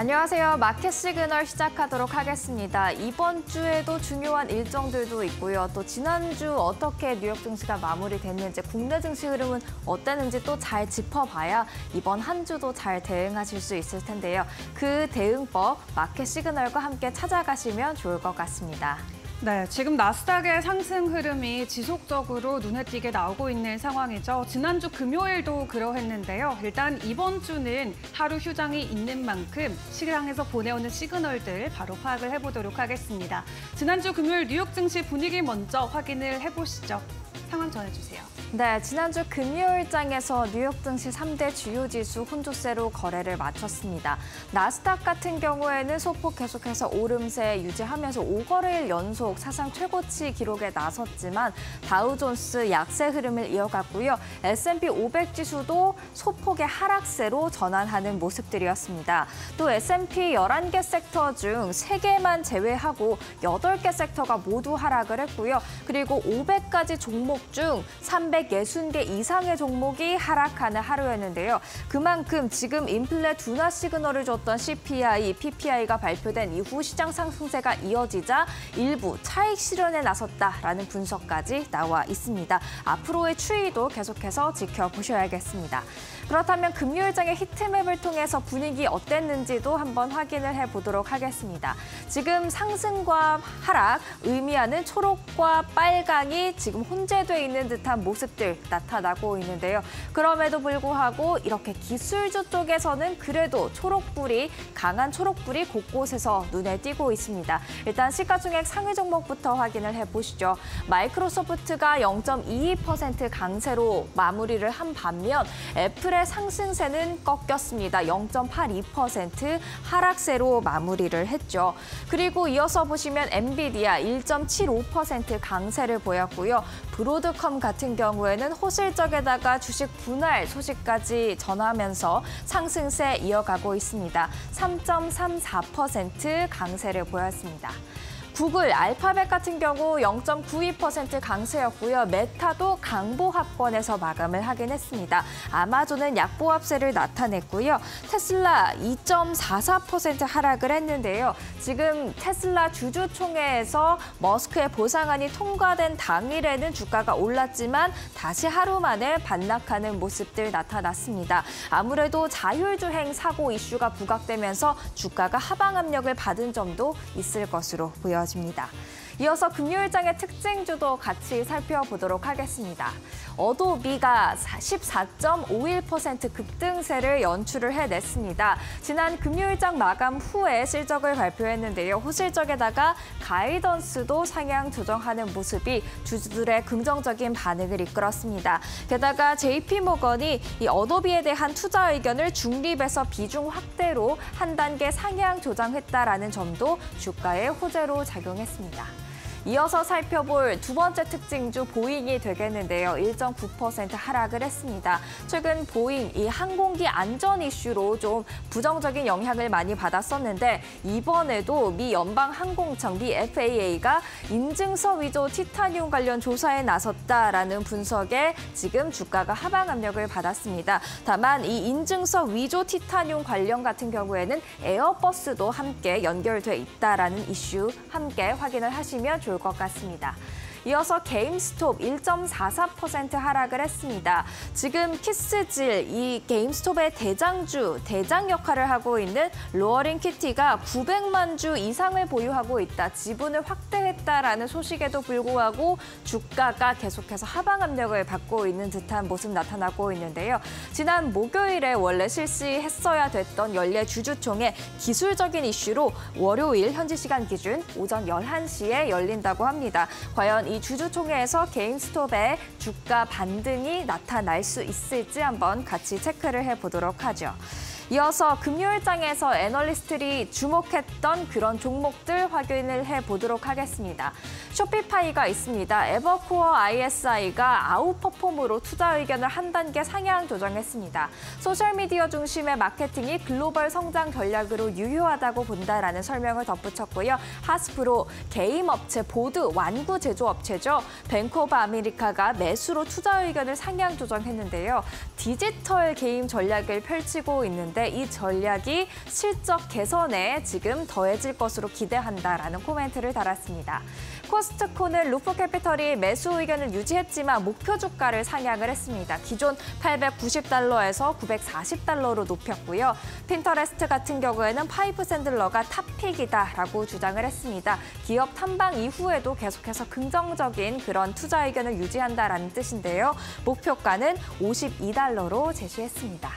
안녕하세요. 마켓 시그널 시작하도록 하겠습니다. 이번 주에도 중요한 일정들도 있고요. 또 지난주 어떻게 뉴욕 증시가 마무리됐는지, 국내 증시 흐름은 어땠는지 또 잘 짚어봐야 이번 한 주도 잘 대응하실 수 있을 텐데요. 그 대응법 마켓 시그널과 함께 찾아가시면 좋을 것 같습니다. 네, 지금 나스닥의 상승 흐름이 지속적으로 눈에 띄게 나오고 있는 상황이죠. 지난주 금요일도 그러했는데요. 일단 이번 주는 하루 휴장이 있는 만큼 시장에서 보내오는 시그널들 바로 파악을 해보도록 하겠습니다. 지난주 금요일 뉴욕 증시 분위기 먼저 확인을 해보시죠. 상황 전해주세요. 네, 지난주 금요일장에서 뉴욕 증시 3대 주요 지수 혼조세로 거래를 마쳤습니다. 나스닥 같은 경우에는 소폭 계속해서 오름세 유지하면서 5거래일 연속 사상 최고치 기록에 나섰지만 다우존스 약세 흐름을 이어갔고요. S&P 500 지수도 소폭의 하락세로 전환하는 모습들이었습니다. 또 S&P 11개 섹터 중 3개만 제외하고 8개 섹터가 모두 하락을 했고요. 그리고 500가지 종목 중 360개 이상의 종목이 하락하는 하루였는데요. 그만큼 지금 인플레 둔화 시그널을 줬던 CPI, PPI가 발표된 이후 시장 상승세가 이어지자 일부 차익 실현에 나섰다라는 분석까지 나와 있습니다. 앞으로의 추이도 계속해서 지켜보셔야겠습니다. 그렇다면 금요일장의 히트맵을 통해서 분위기 어땠는지도 한번 확인을 해보도록 하겠습니다. 지금 상승과 하락, 의미하는 초록과 빨강이 지금 혼재돼 있는 듯한 모습들 나타나고 있는데요. 그럼에도 불구하고 이렇게 기술주 쪽에서는 그래도 초록불이, 강한 초록불이 곳곳에서 눈에 띄고 있습니다. 일단 시가총액 상위 종목부터 확인을 해보시죠. 마이크로소프트가 0.22% 강세로 마무리를 한 반면 애플의 상승세는 꺾였습니다. 0.82% 하락세로 마무리를 했죠. 그리고 이어서 보시면 엔비디아 1.75% 강세를 보였고요. 브로드컴 같은 경우에는 호실적에다가 주식 분할 소식까지 전하면서 상승세 이어가고 있습니다. 3.34% 강세를 보였습니다. 구글, 알파벳 같은 경우 0.92% 강세였고요. 메타도 강보합권에서 마감을 하긴 했습니다. 아마존은 약보합세를 나타냈고요. 테슬라 2.44% 하락을 했는데요. 지금 테슬라 주주총회에서 머스크의 보상안이 통과된 당일에는 주가가 올랐지만 다시 하루 만에 반락하는 모습들 나타났습니다. 아무래도 자율주행 사고 이슈가 부각되면서 주가가 하방 압력을 받은 점도 있을 것으로 보여집니다. 보여집니다. 이어서 금요일장의 특징주도 같이 살펴보도록 하겠습니다. 어도비가 14.51% 급등세를 연출을 해냈습니다. 지난 금요일장 마감 후에 실적을 발표했는데요. 후실적에다가 가이던스도 상향 조정하는 모습이 주주들의 긍정적인 반응을 이끌었습니다. 게다가 JP모건이 이 어도비에 대한 투자 의견을 중립에서 비중 확대로 한 단계 상향 조정했다라는 점도 주가의 호재로 작용했습니다. 이어서 살펴볼 두 번째 특징주 보잉이 되겠는데요. 1.9% 하락을 했습니다. 최근 보잉 이 항공기 안전 이슈로 좀 부정적인 영향을 많이 받았었는데 이번에도 미 연방 항공청 미 FAA가 인증서 위조 티타늄 관련 조사에 나섰다라는 분석에 지금 주가가 하방 압력을 받았습니다. 다만 이 인증서 위조 티타늄 관련 같은 경우에는 에어버스도 함께 연결돼 있다라는 이슈 함께 확인을 하시면 좋을 것 같습니다. 이어서 게임스톱 1.44% 하락을 했습니다. 지금 키스질, 이 게임스톱의 대장주, 대장 역할을 하고 있는 로어링 키티가 900만 주 이상을 보유하고 있다. 지분을 확대했다라는 소식에도 불구하고 주가가 계속해서 하방 압력을 받고 있는 듯한 모습 나타나고 있는데요. 지난 목요일에 원래 실시했어야 됐던 연례 주주총회 기술적인 이슈로 월요일 현지 시간 기준 오전 11시에 열린다고 합니다. 과연 이 주주총회에서 게임스톱의 주가 반등이 나타날 수 있을지 한번 같이 체크를 해보도록 하죠. 이어서 금요일장에서 애널리스트들이 주목했던 그런 종목들 확인을 해보도록 하겠습니다. 쇼피파이가 있습니다. 에버코어 ISI가 아웃퍼폼으로 투자 의견을 한 단계 상향 조정했습니다. 소셜미디어 중심의 마케팅이 글로벌 성장 전략으로 유효하다고 본다라는 설명을 덧붙였고요. 하스브로 게임 업체 보드 완구 제조업체죠. 오브 아메리카가 매수로 투자 의견을 상향 조정했는데요. 디지털 게임 전략을 펼치고 있는데 있는데 이 전략이 실적 개선에 지금 더해질 것으로 기대한다라는 코멘트를 달았습니다. 코스트코는 루프캐피털이 매수 의견을 유지했지만 목표 주가를 상향을 했습니다. 기존 890달러에서 940달러로 높였고요. 핀터레스트 같은 경우에는 파이프 샌들러가 top pick이다라고 주장을 했습니다. 기업 탐방 이후에도 계속해서 긍정적인 그런 투자 의견을 유지한다라는 뜻인데요. 목표가는 52달러로 제시했습니다.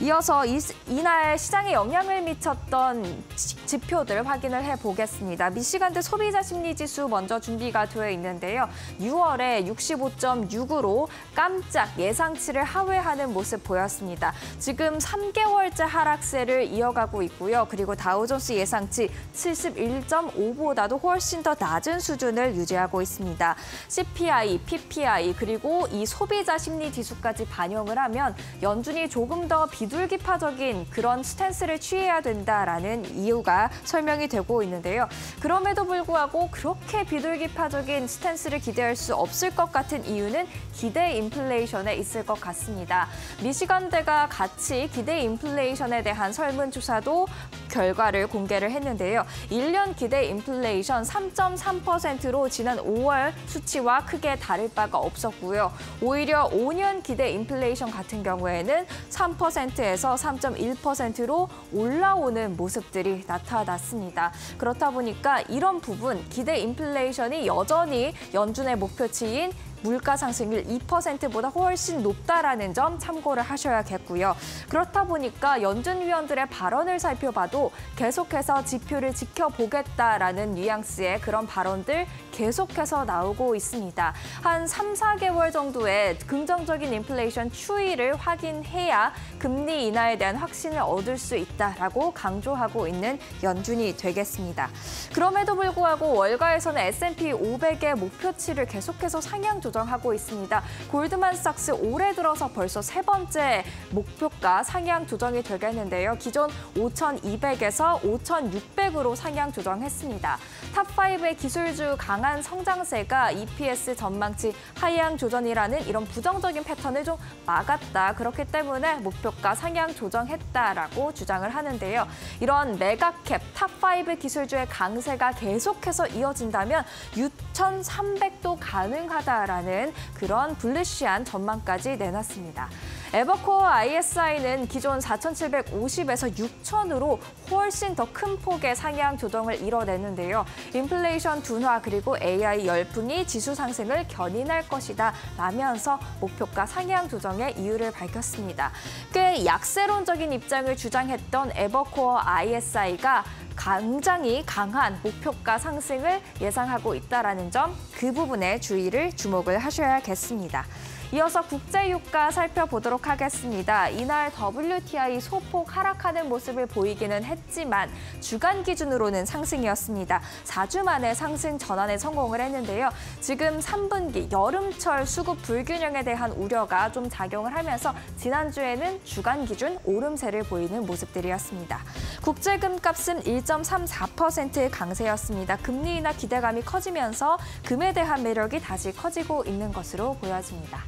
이어서 이, 이날 시장에 영향을 미쳤던 지, 표들 확인을 해보겠습니다. 미시간드 소비자 심리지수 먼저 준비가 되어 있는데요. 6월에 65.6으로 깜짝 예상치를 하회하는 모습 보였습니다. 지금 3개월째 하락세를 이어가고 있고요. 그리고 다우존스 예상치 71.5보다도 훨씬 더 낮은 수준을 유지하고 있습니다. CPI, PPI 그리고 이 소비자 심리 지수까지 반영을 하면 연준이 조금 더 비... 비둘기파적인 그런 스탠스를 취해야 된다라는 이유가 설명이 되고 있는데요. 그럼에도 불구하고 그렇게 비둘기파적인 스탠스를 기대할 수 없을 것 같은 이유는 기대 인플레이션에 있을 것 같습니다. 미시간대가 같이 기대 인플레이션에 대한 설문조사도 결과를 공개를 했는데요. 1년 기대 인플레이션 3.3%로 지난 5월 수치와 크게 다를 바가 없었고요. 오히려 5년 기대 인플레이션 같은 경우에는 3% 에서 3.1%로 올라오는 모습들이 나타났습니다. 그렇다 보니까 이런 부분 기대 인플레이션이 여전히 연준의 목표치인 물가 상승률 2%보다 훨씬 높다라는 점 참고를 하셔야겠고요. 그렇다 보니까 연준 위원들의 발언을 살펴봐도 계속해서 지표를 지켜보겠다라는 뉘앙스의 그런 발언들 계속해서 나오고 있습니다. 한 3, 4개월 정도의 긍정적인 인플레이션 추이를 확인해야 금리 인하에 대한 확신을 얻을 수 있다라고 강조하고 있는 연준이 되겠습니다. 그럼에도 불구하고 월가에서는 S&P 500의 목표치를 계속해서 상향 조정 조정하고 있습니다. 골드만삭스 올해 들어서 벌써 세 번째 목표가 상향 조정이 되겠는데요. 기존 5,200에서 5,600으로 상향 조정했습니다. top 5의 기술주 강한 성장세가 EPS 전망치 하향 조정이라는 이런 부정적인 패턴을 좀 막았다. 그렇기 때문에 목표가 상향 조정했다라고 주장을 하는데요. 이런 mega cap top 5 기술주의 강세가 계속해서 이어진다면 6,300도 가능하다라는 그런 불리시한 전망까지 내놨습니다. 에버코어 ISI는 기존 4,750에서 6,000으로 훨씬 더 큰 폭의 상향 조정을 이뤄내는데요. 인플레이션 둔화 그리고 AI 열풍이 지수 상승을 견인할 것이다 라면서 목표가 상향 조정의 이유를 밝혔습니다. 꽤 약세론적인 입장을 주장했던 에버코어 ISI가 굉장히 강한 목표가 상승을 예상하고 있다는 점 그 부분에 주의를 주목을 하셔야겠습니다. 이어서 국제유가 살펴보도록 하겠습니다. 이날 WTI 소폭 하락하는 모습을 보이기는 했지만 주간 기준으로는 상승이었습니다. 4주 만에 상승 전환에 성공을 했는데요. 지금 3분기 여름철 수급 불균형에 대한 우려가 좀 작용을 하면서 지난주에는 주간 기준 오름세를 보이는 모습들이었습니다. 국제금값은 1.34% 강세였습니다. 금리 인하 기대감이 커지면서 금에 대한 매력이 다시 커지고 있는 것으로 보여집니다.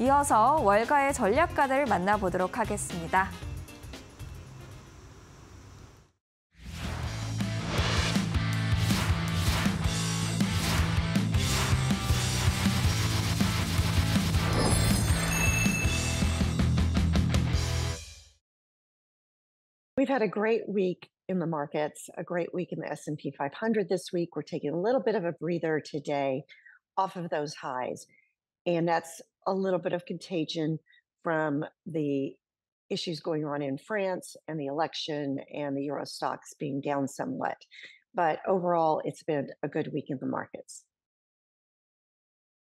이어서 월가의 전략가들 만나보도록 하겠습니다. We've had a great week in the markets, a great week in the S&P 500 this week. We're taking a little bit of a breather today off of those highs. And that's a little bit of contagion from the issues going on in France and the election and the Euro stocks being down somewhat. But overall, it's been a good week in the markets.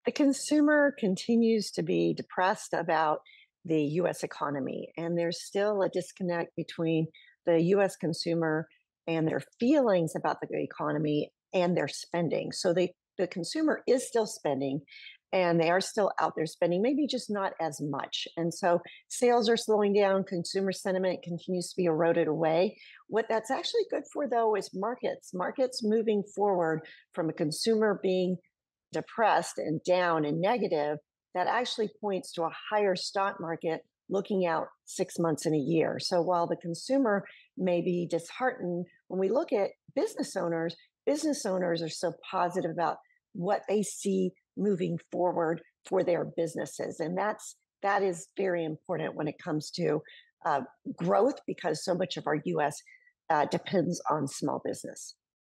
The consumer continues to be depressed about the US economy, and there's still a disconnect between the US consumer and their feelings about the economy and their spending. So they the consumer is still spending and they are still out there spending, maybe just not as much. And so sales are slowing down, consumer sentiment continues to be eroded away. What that's actually good for, though, is markets. Markets moving forward from a consumer being depressed and down and negative, that actually points to a higher stock market looking out six months and a year. So while the consumer may be disheartened, when we look at business owners, business owners are so positive about what they see moving forward for their businesses. And that's that is very important when it comes to uh, growth because so much of our US uh, depends on small business.